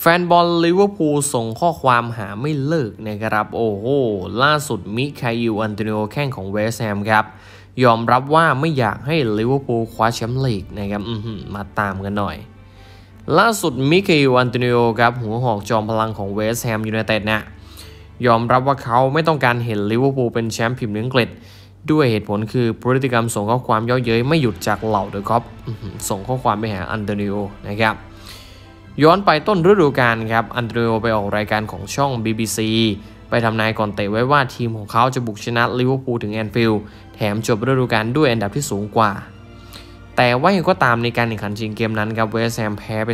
แฟนบอลลิเวอร์พูลส่งข้อความหาไม่เลิกนะครับ โอ้โห ล่าสุดมิคาอิลอันโตนิโอแข้งของเวสแฮมครับ ยอมรับว่าไม่อยากให้ลิเวอร์พูลคว้าแชมป์ลีกนะครับมาตามกันหน่อย ล่าสุดมิคาอิลอันโตนิโอครับ หัวหอกจอมพลังของเวสแฮมยูไนเต็ดเนี่ยยอมรับว่าเขาไม่ต้องการเห็นลิเวอร์พูลเป็นแชมป์พรีเมียร์อังกฤษด้วยเหตุผลคือพฤติกรรมส่งข้อความเยาะเย้ยไม่หยุดจากเหล่าเดอะคอปส่งข้อความไปหาอันโตนิโอนะครับ ย้อนไปต้นฤดูกาลครับอันโตนิโอไปออกรายการของช่อง BBC ไปทำนายก่อนเตะไว้ว่าทีมของเขาจะบุกชนะลิเวอร์พูลถึงแอนฟิลด์แถมจบฤดูกาลด้วยอันดับที่สูงกว่า แต่ว่าอย่างไรก็ตามในการแข่งขันชิงเกมนั้นครับเวสแฮมแพ้ไป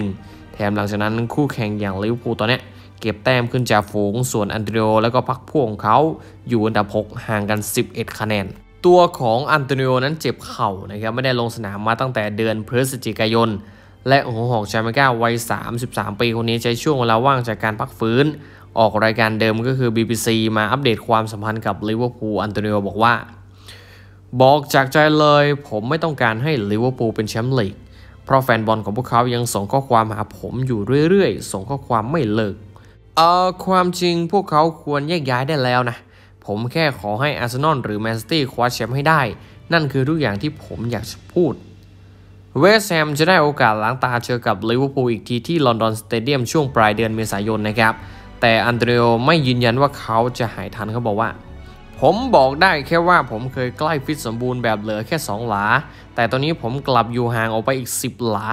3-1 แถมหลังจากนั้นคู่แข่งอย่างลิเวอร์พูลตอนนี้เก็บแต้มขึ้นจ่าฝูงส่วนอันโตนิโอแล้วก็พรรคพวกของเขาอยู่อันดับ 6 ห่างกัน 11 คะแนนตัวของอันโตนิโอนั้นเจ็บเข่านะครับไม่ได้ลงสนามมาตั้งแต่เดือนพฤศจิกายน และหัวหอกจาเมกาวัย 33 ปีคนนี้ใช้ช่วงเวลาว่างจากการพักฟื้น ออกรายการเดิมก็คือ BBC มาอัปเดตความสัมพันธ์กับลิเวอร์พูลอันโตนิโอบอกว่า บอกจากใจเลยผมไม่ต้องการให้ลิเวอร์พูลเป็นแชมป์ลีก เพราะแฟนบอลของพวกเขายังส่งข้อความหาผมอยู่เรื่อยๆ ส่งข้อความไม่เลิกเอ่อความจริงพวกเขาควรแยกย้ายได้แล้วนะ ผมแค่ขอให้อาร์เซนอลหรือแมนซิตี้คว้าแชมป์ให้ได้ นั่นคือทุกอย่างที่ผมอยากจะพูด เวสแฮมจะได้โอกาสล้างตาเจอกับลิเวอร์พูลอีกทีที่ลอนดอนสเตเดียมช่วงปลายเดือนเมษายนนะครับ แต่อันโตนิโอไม่ยืนยันว่าเขาจะหายทันเขาบอกว่า ผมบอกได้แค่ว่าผมเคยใกล้ฟิตสมบูรณ์แบบเหลือแค่ 2 หลา แต่ตอนนี้ผมกลับอยู่ห่างออกไปอีก 10 หลา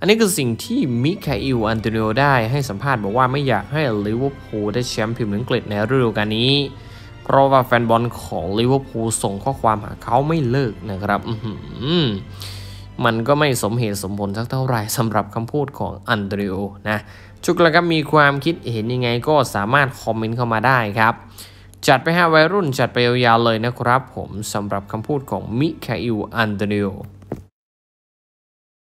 อันนี้คือสิ่งที่มิคาอิลอันโตนิโอได้ให้สัมภาษณ์บอกว่าไม่อยากให้ลิเวอร์พูลได้แชมป์พรีเมียร์อังกฤษในฤดูกาลนี้ เพราะว่าแฟนบอลของลิเวอร์พูลส่งข้อความหาเขาไม่เลิกนะครับ มันก็ไม่สมเหตุสมผลสักเท่าไหร่สำหรับคำพูดของอันโตนิโอนะชุกแล้วก็มีความคิดเห็นยังไงก็สามารถคอมเมนต์เข้ามาได้ครับ จัดไปฮะวัยรุ่นจัดไปยาวๆเลยนะครับผมสำหรับคำพูดของมิคาอิลอันโตนิโอ